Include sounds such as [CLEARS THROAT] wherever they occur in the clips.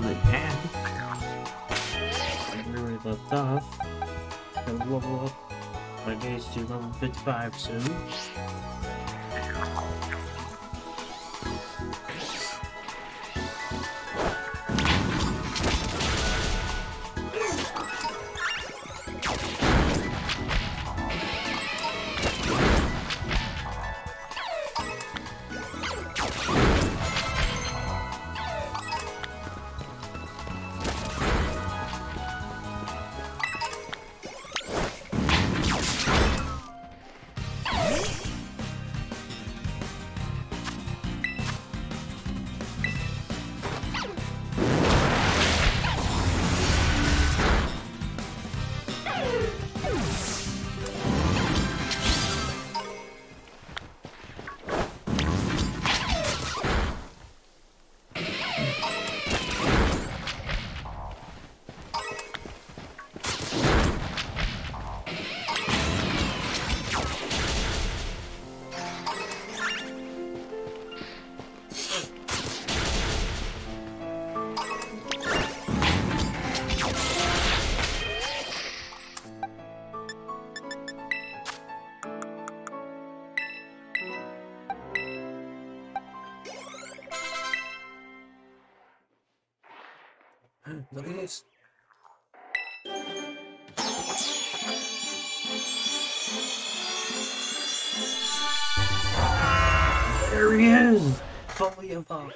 Pokemon Scarlet, and where we left off, gonna level up my base to level 55 soon. Fully evolved.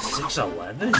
Six eleven?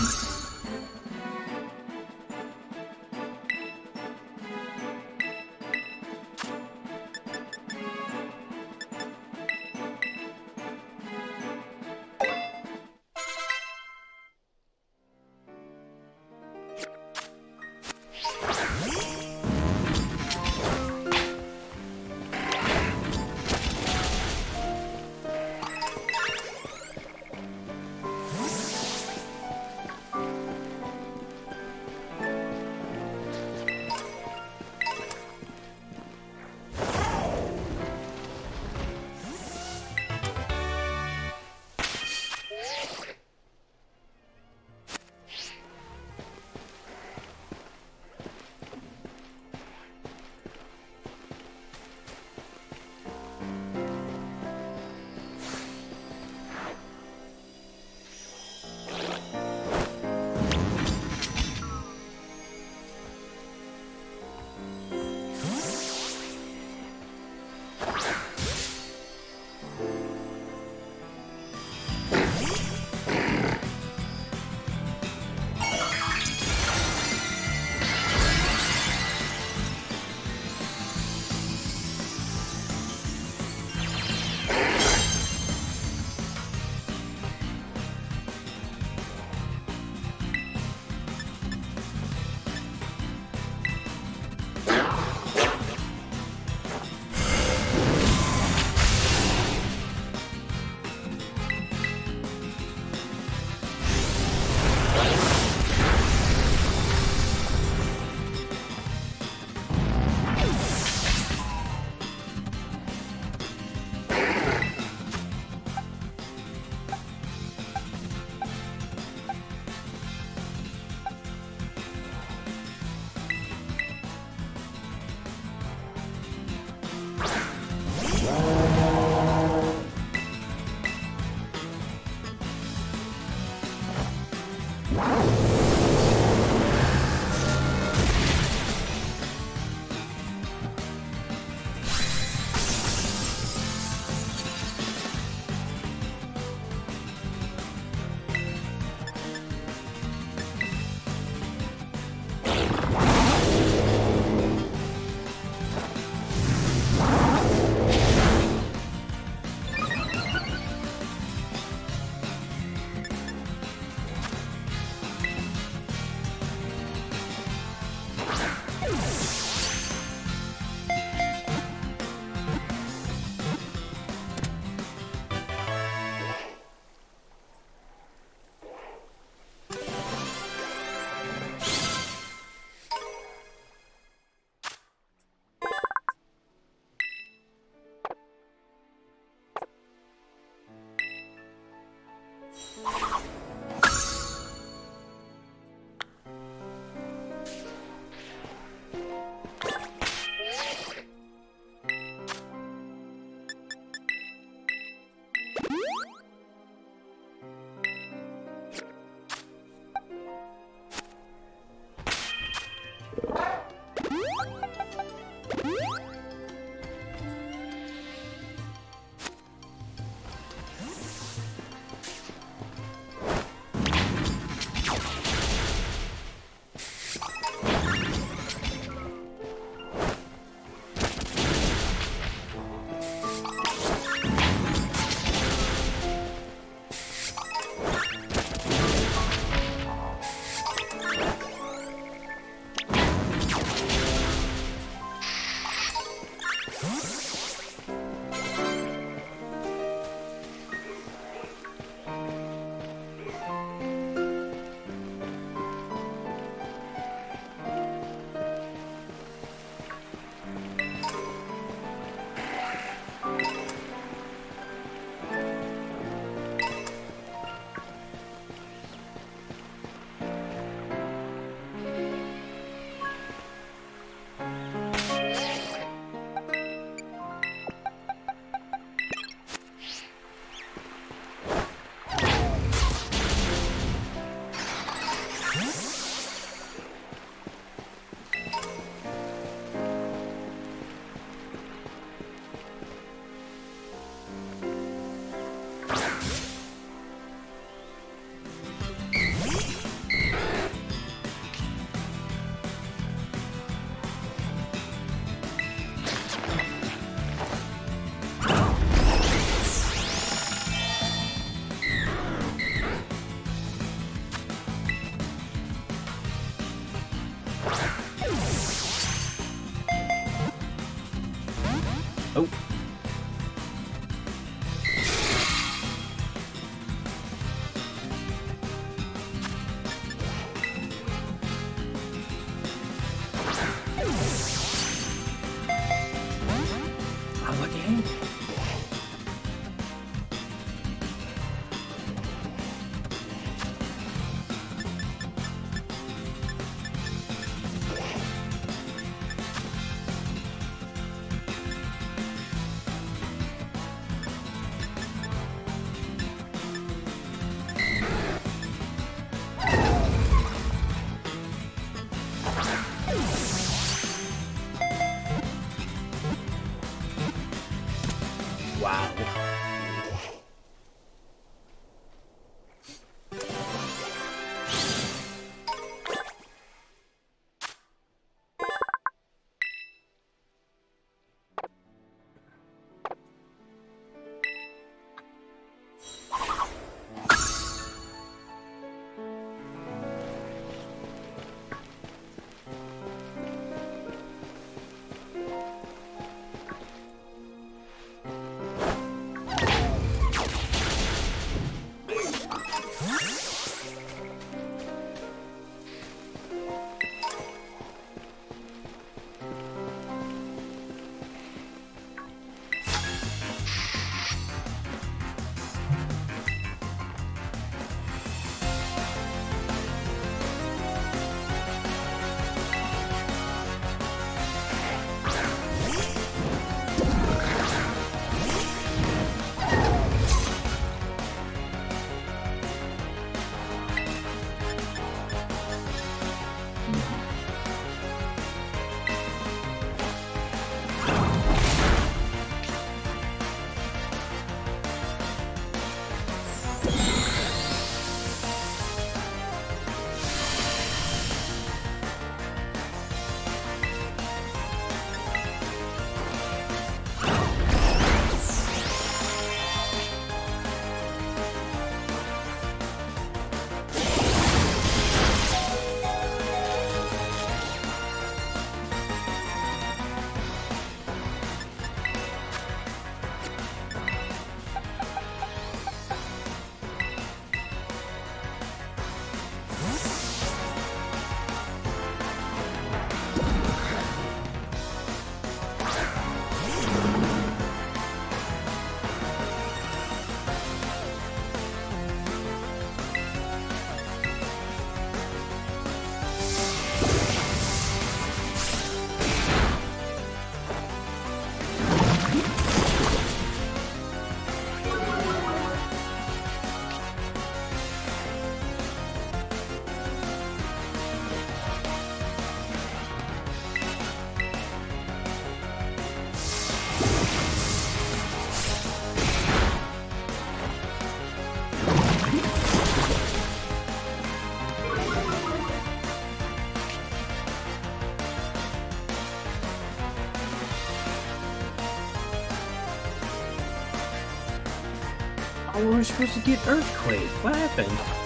Were supposed to get Earthquake. What happened?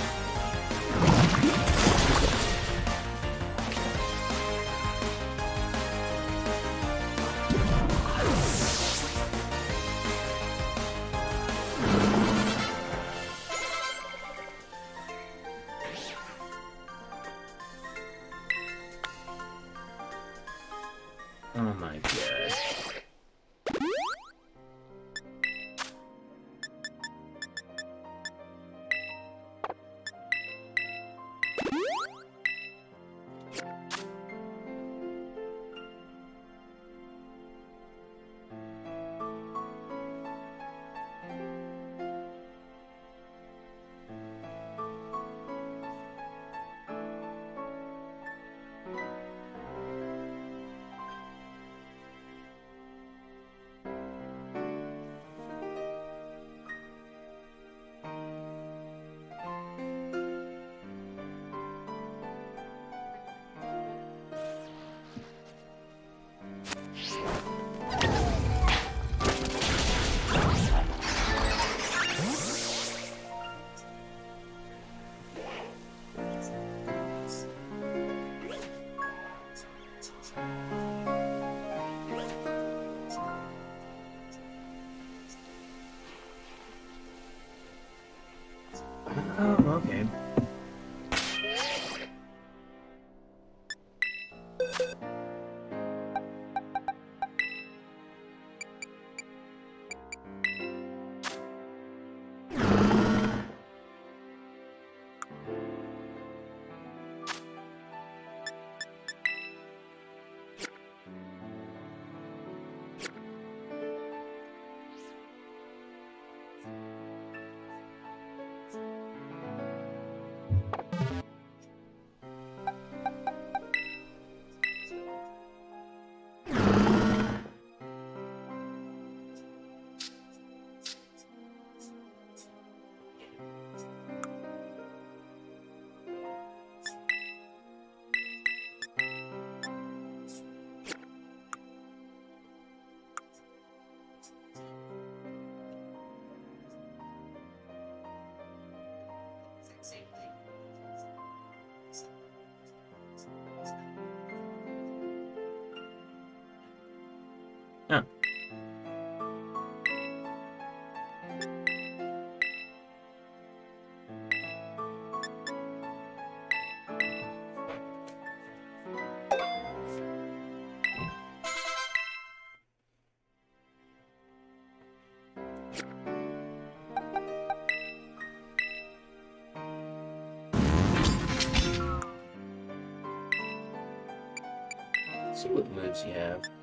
Moves you have.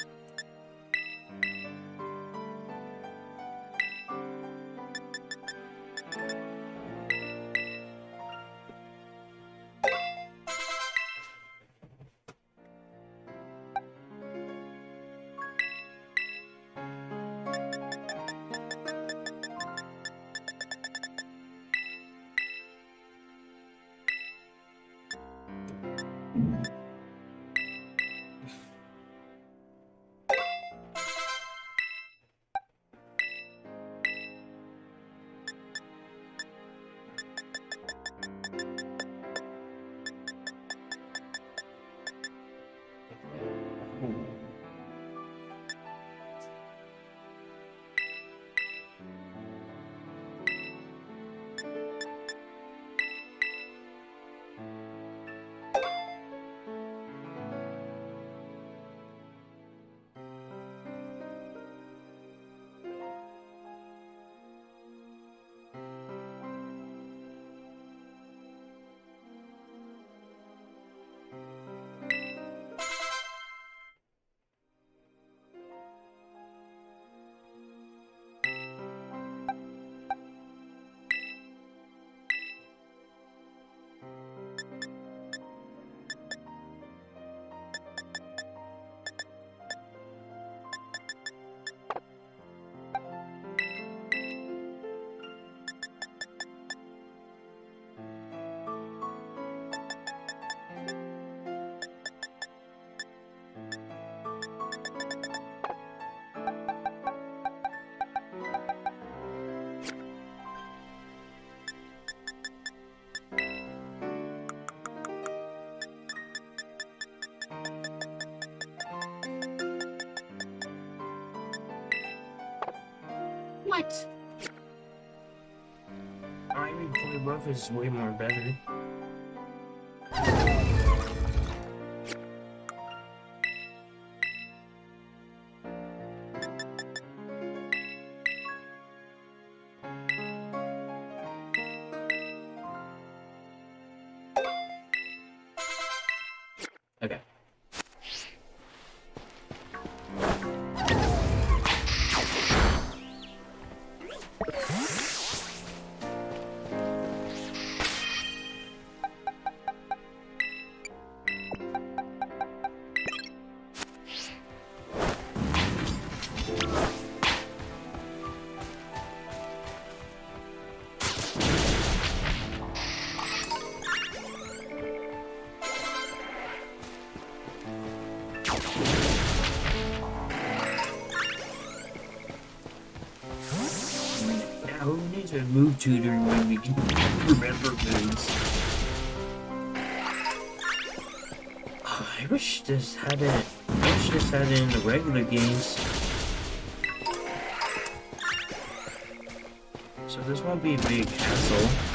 Is way more better. A move tutor when we can remember moves? I wish this had it. I wish this had it in the regular games. So this won't be a big hassle.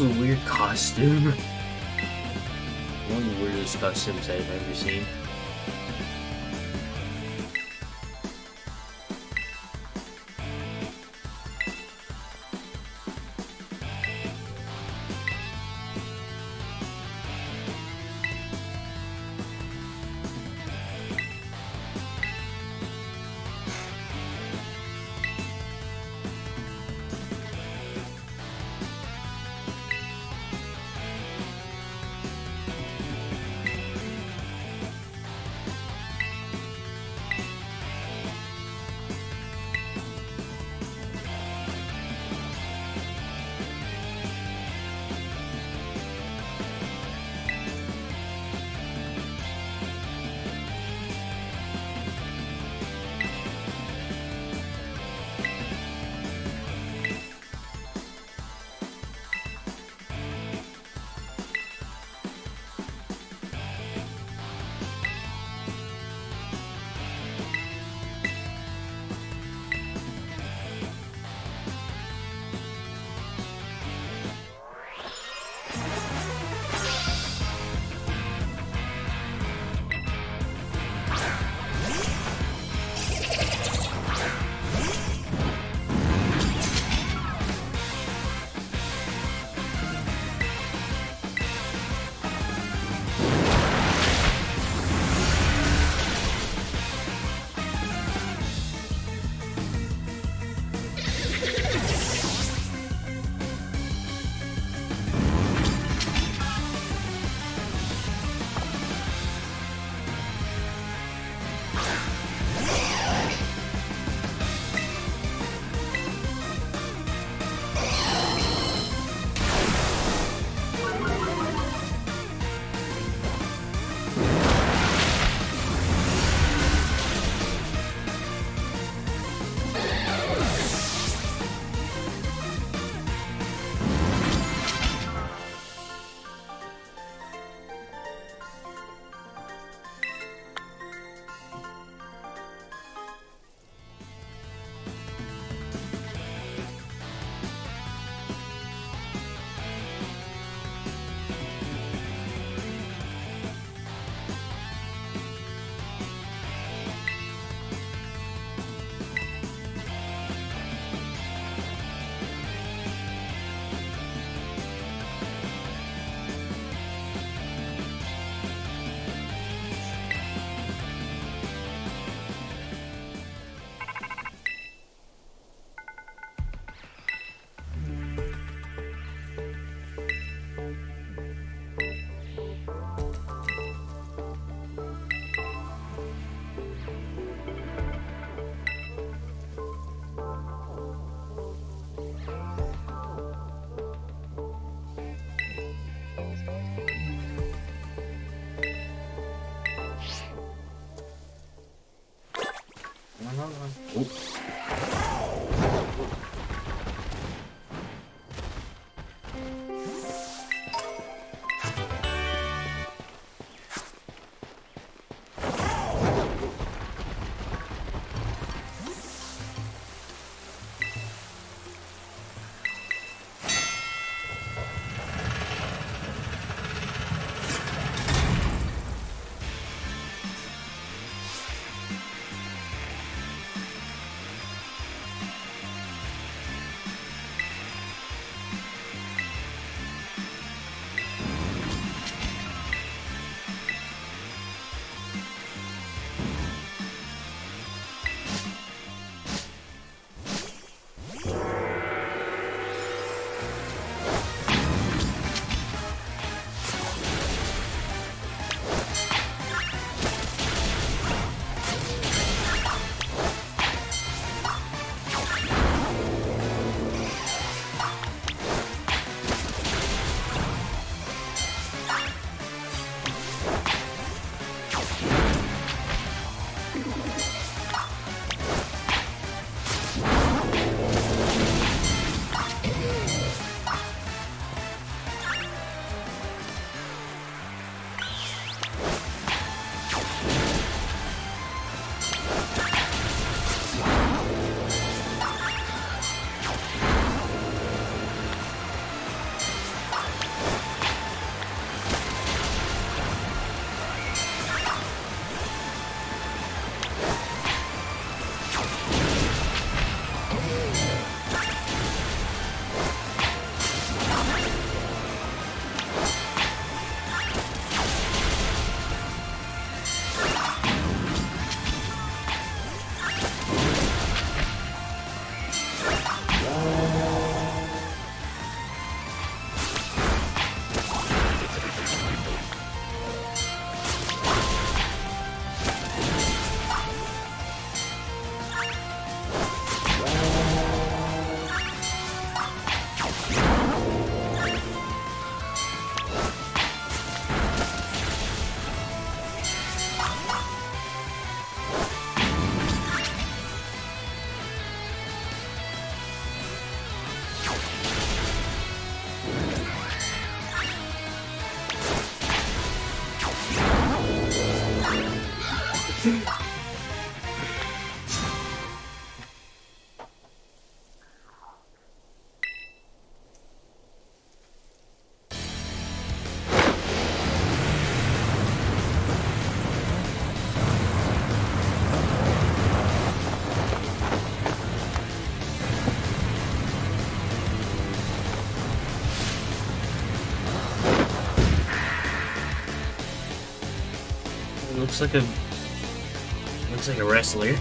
Is a weird costume. One of the weirdest costumes I've ever seen. Looks like a looks like a wrestler.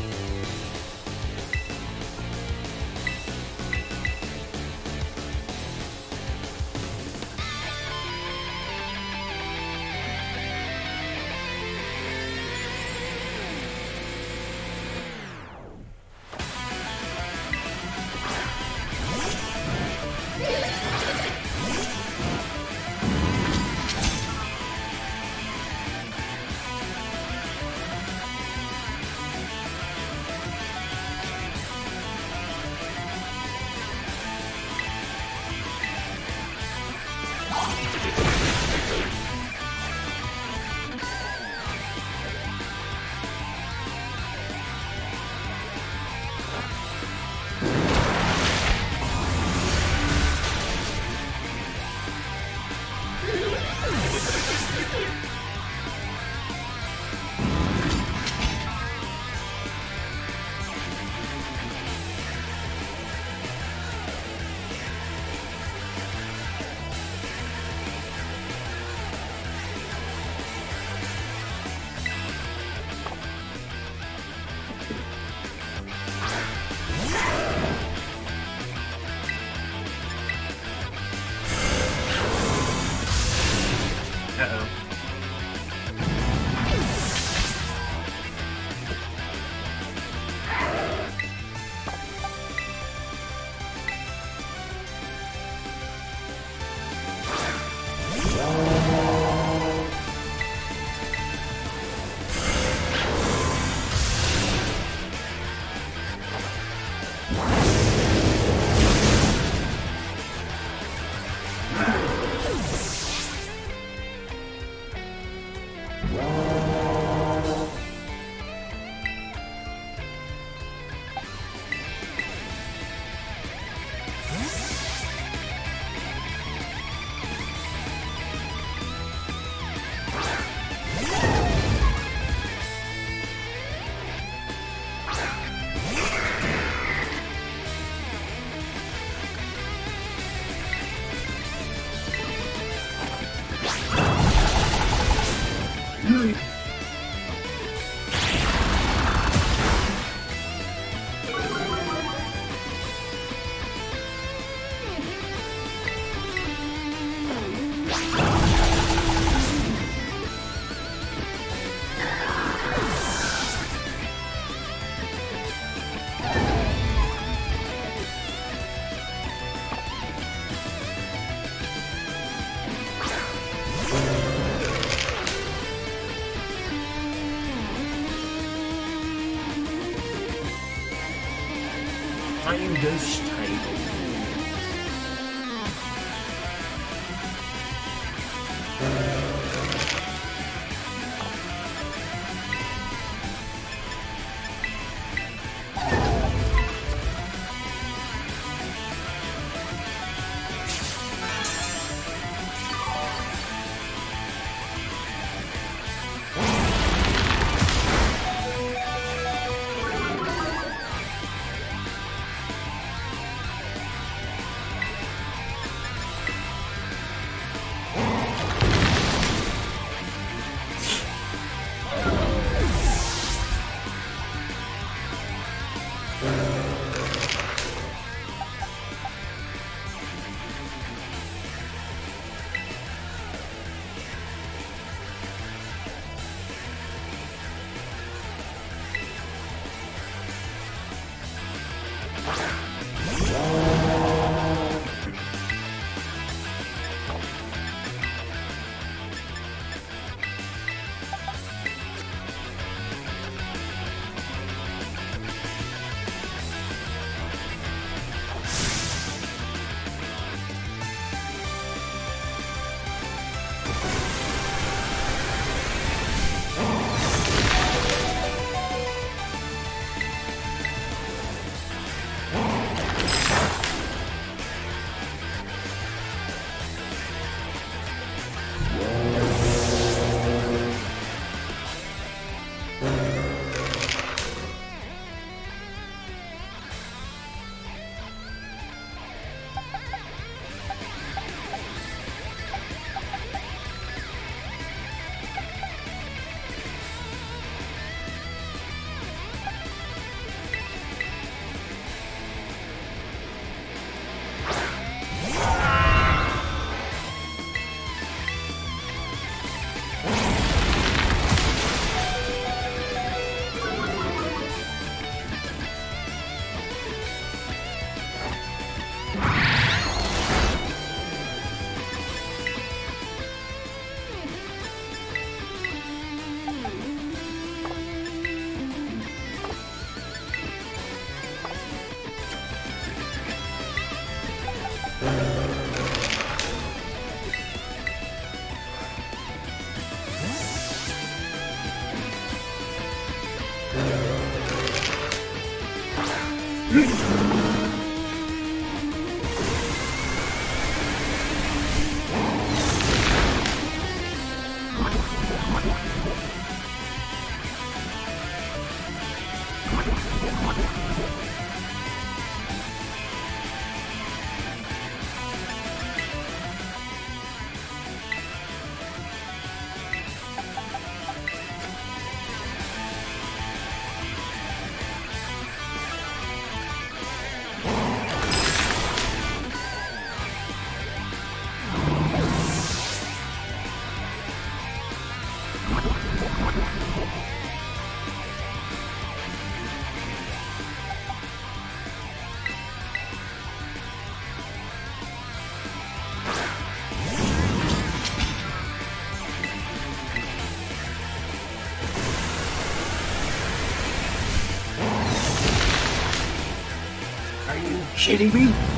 Kidding me?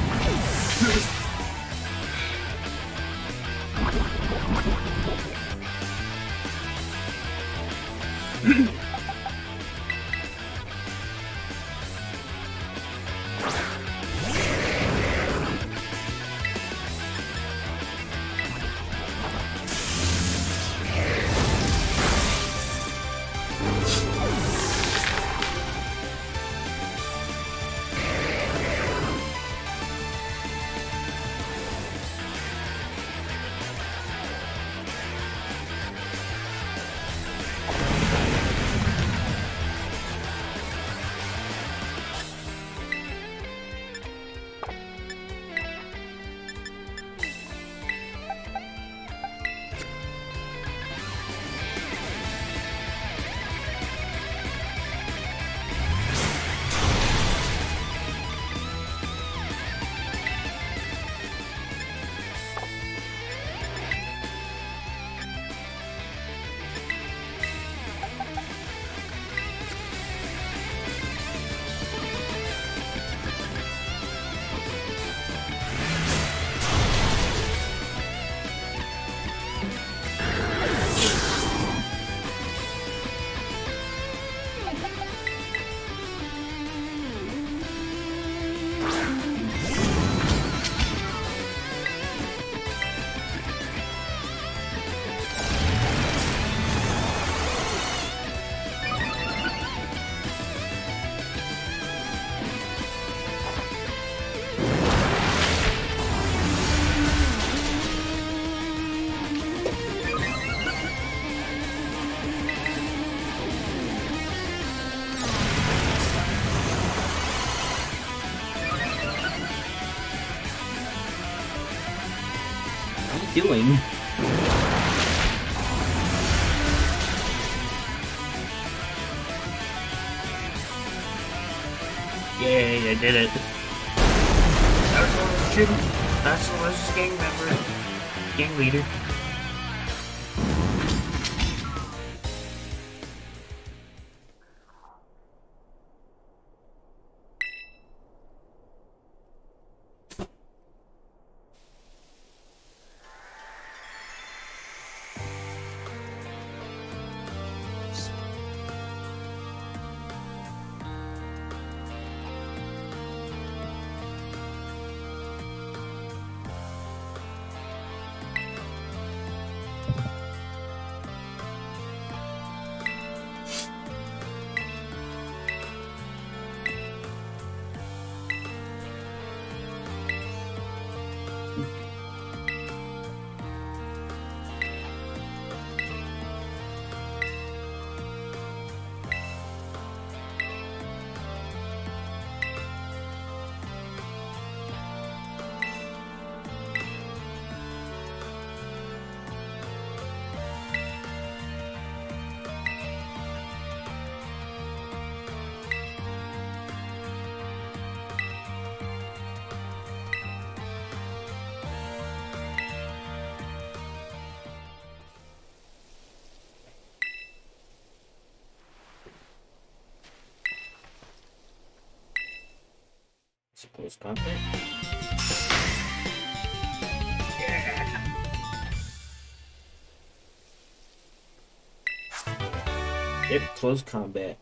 Doing? Yay, I did it. That's That's the gang member. Gang leader. Close combat. Yeah. Yep, close combat.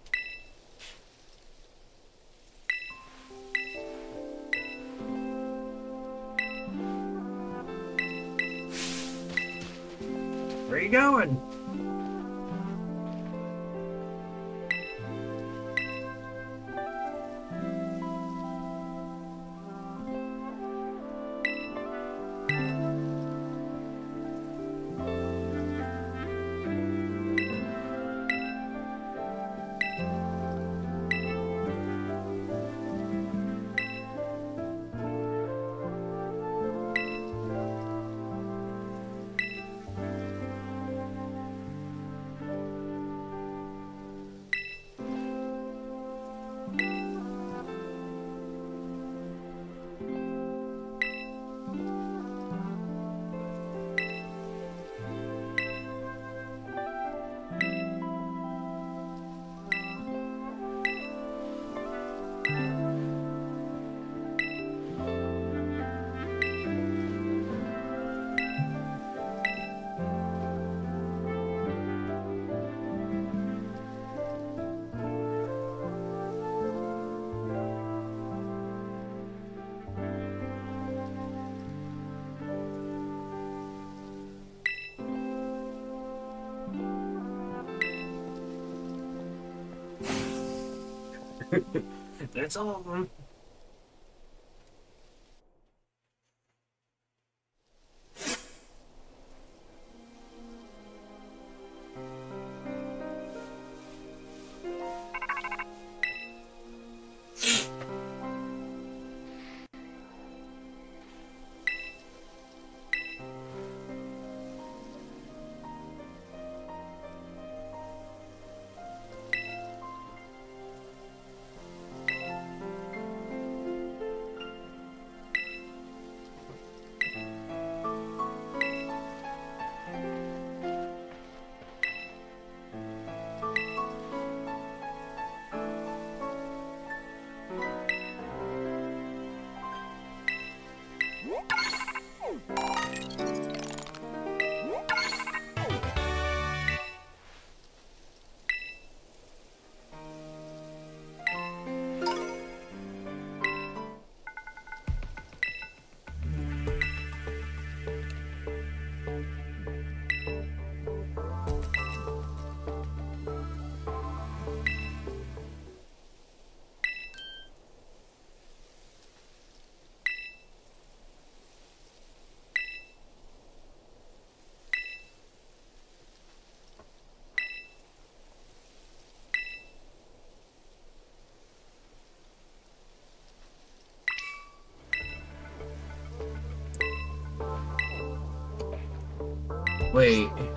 That's all of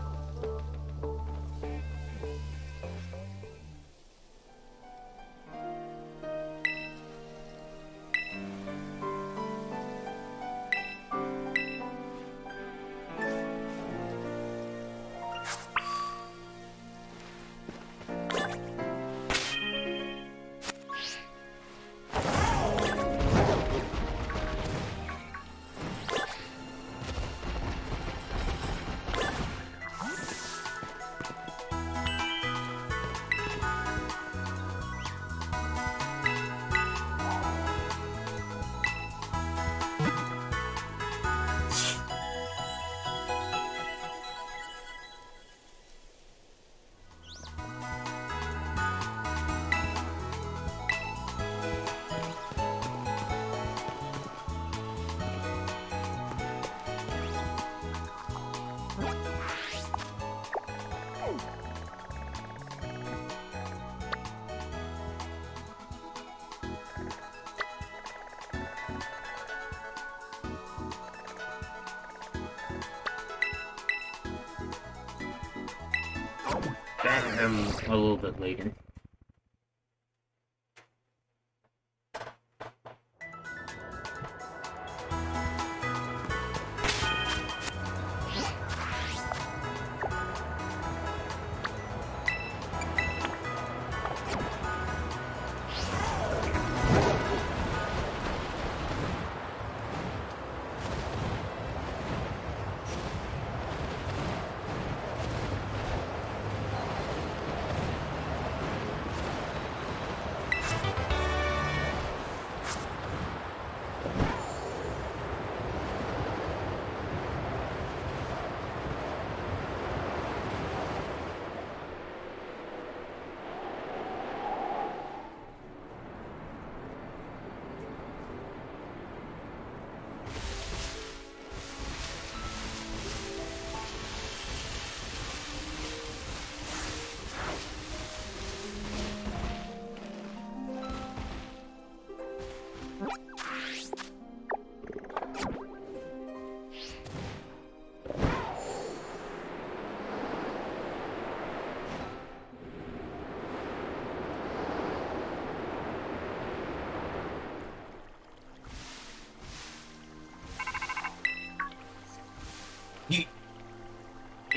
them. Wait. I'm a little bit later.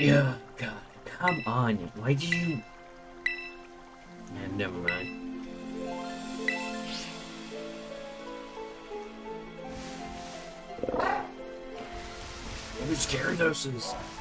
Yeah, God, come on. Why did you... Yeah, never mind. Who's Gyarados What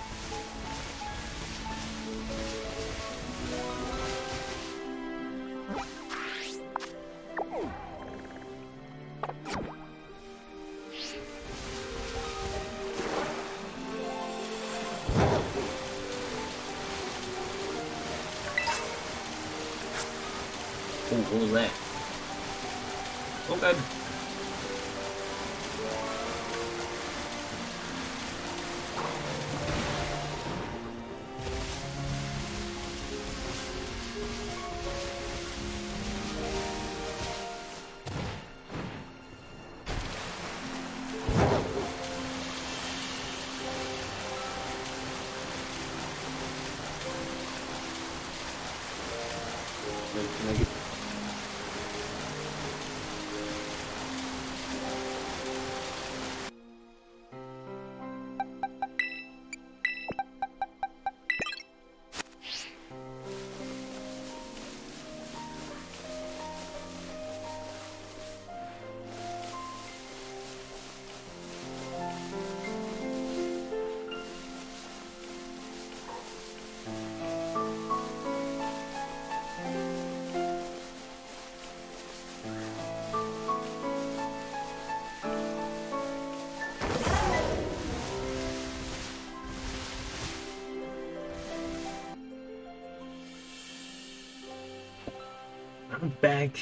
back.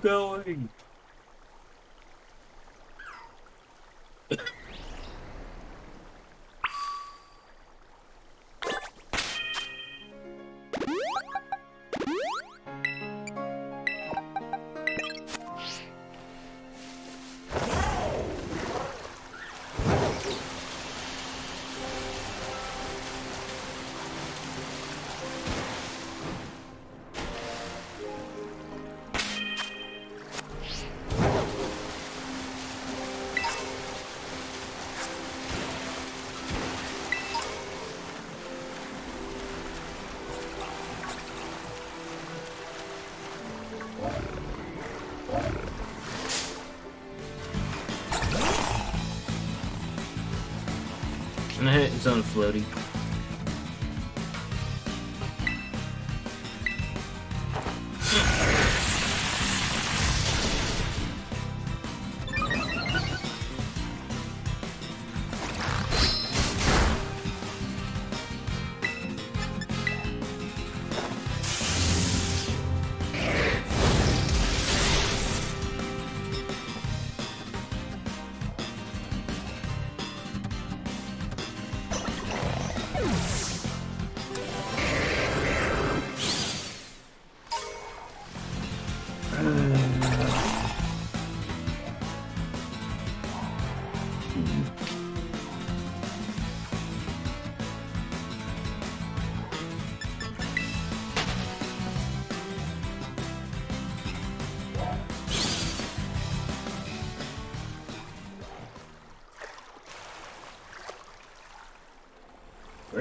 Então. Its own floaty.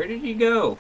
Did he go?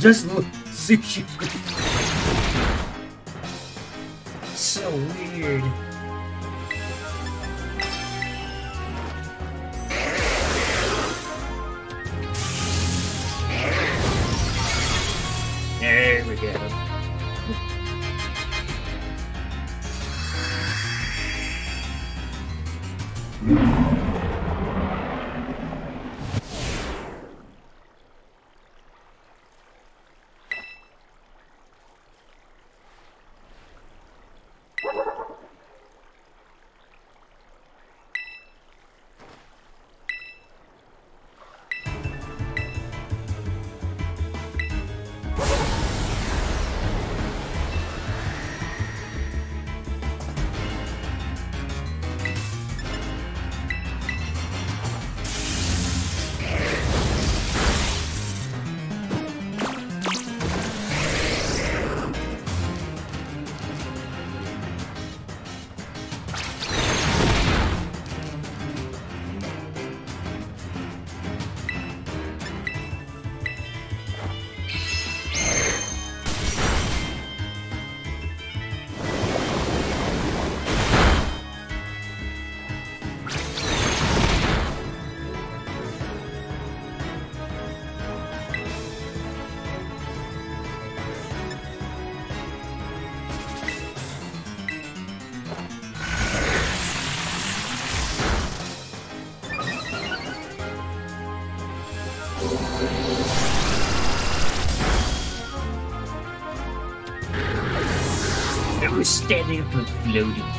Just look, sushi. so weird. Standing up and floating.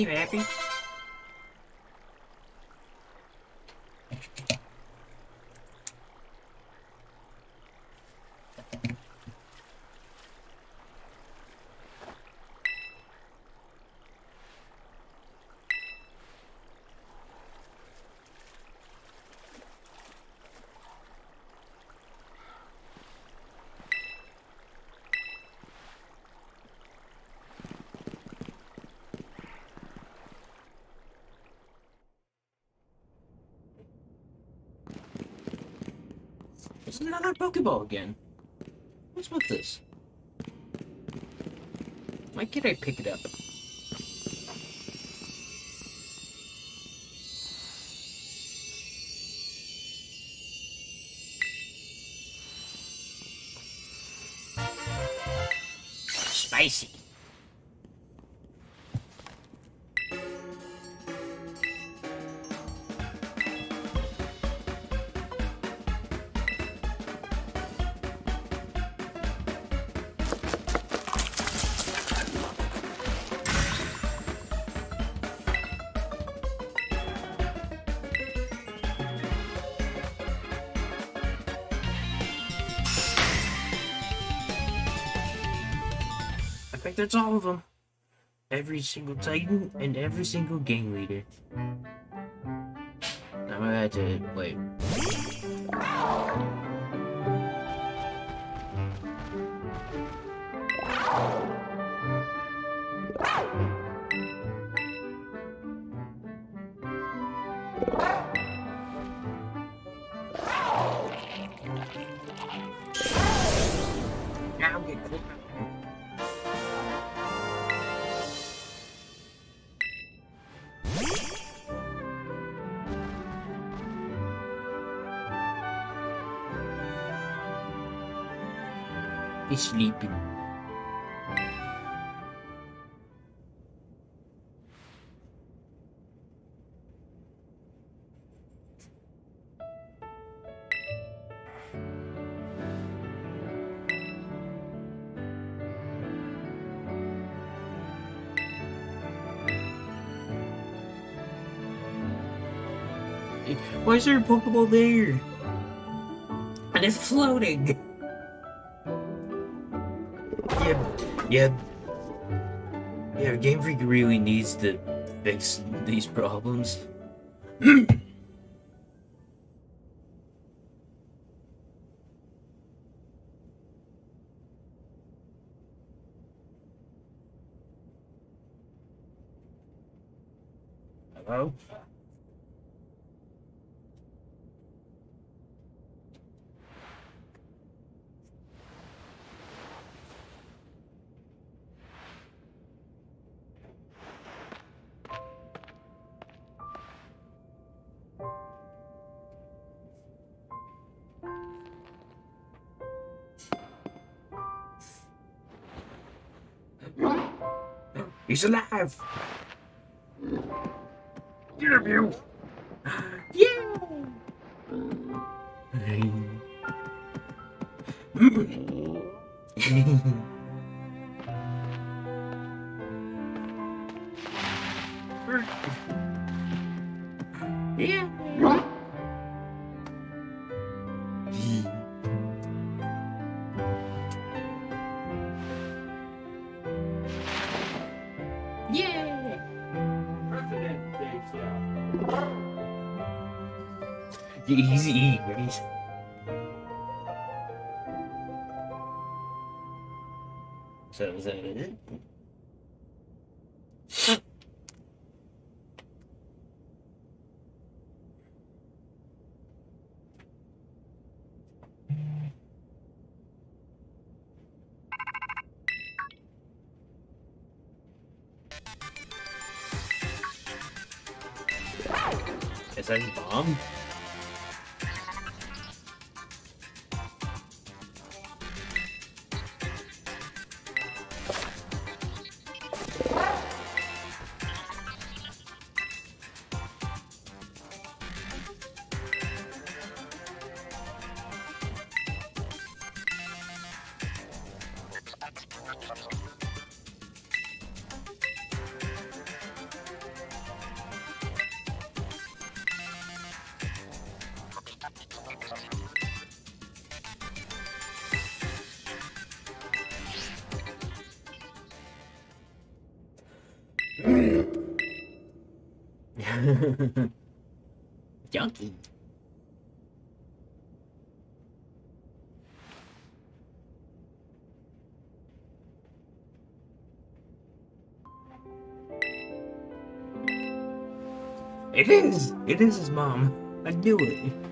Seem happy? Another Pokeball again. What's with this? Why can't I pick it up? That's all of them. Every single Titan and every single gang leader. I'm gonna have to wait. Why is there a Pokeball there? And it's floating! Yeah, yeah. Yeah, Game Freak really needs to fix these problems. [CLEARS THROAT] He's alive! Get him, you! Yeah! Is that it? Is that bomb? It is! His mom. I knew it.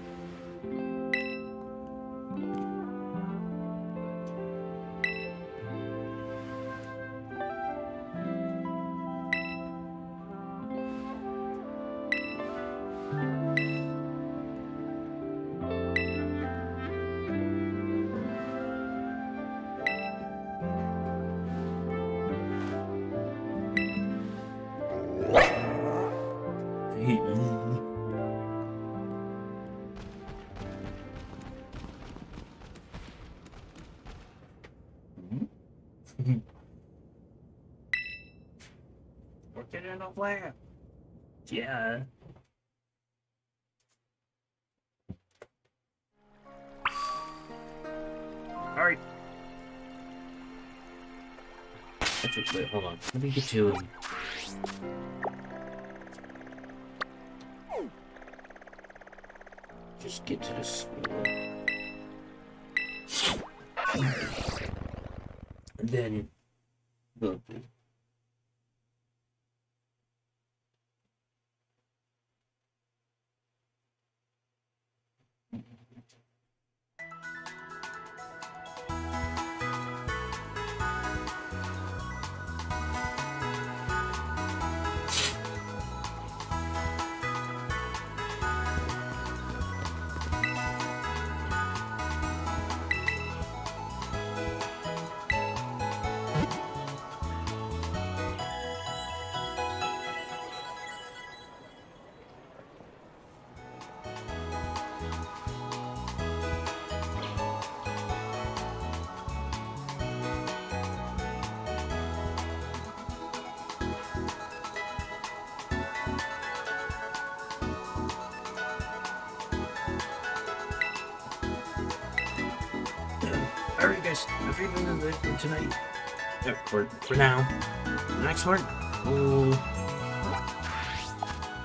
Alright. Actually, wait, hold on. Let me get to him. Just get to the school. And then for, now. Next one, um we'll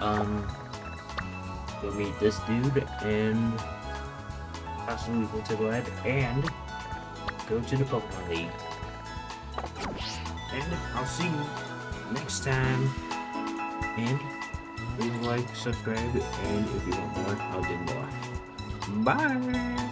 Um, go meet this dude and possibly go to the lab and go to the Pokemon League. and I'll see you next time. And please like, subscribe, and if you want more, I'll do more. Bye!